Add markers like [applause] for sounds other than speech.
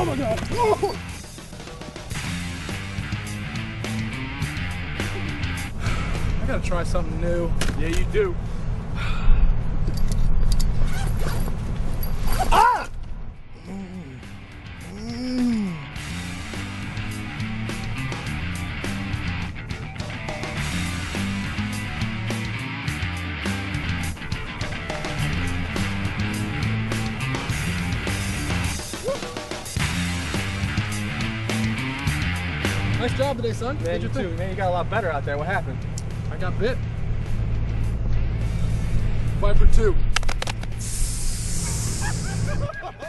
Oh my god! Oh! I gotta try something new. Yeah, you do. Nice job today, son. Yeah, you too. Man, you got a lot better out there. What happened? I got bit. Five for two. [laughs]